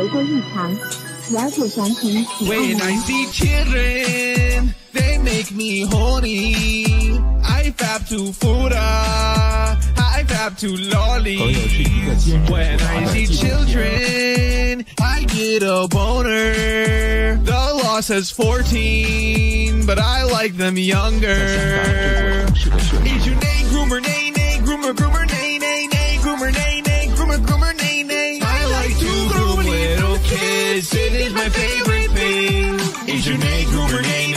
回归日常。了解详情，请按 When I 零。 see children, they make me horny. I fab to Fuda, I fab to 朋友是一个坚 lollies. 韧 When 不拔 I 的 see 技术员。 children, I get a boner. The law says 14, but I like them 在香港这座 younger. 城市的社会 Is your name groomer, nay, my favorite thing is your name, nae nae.